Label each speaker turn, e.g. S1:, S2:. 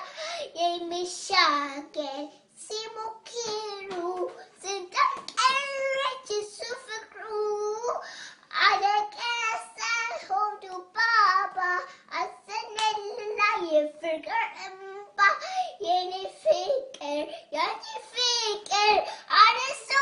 S1: jej mysiakiem, Simukieru, Syta Elecie Sufekru, ale kesel hodu baba, a senella je fikker emba, jeni fikker, jani fikker, ale so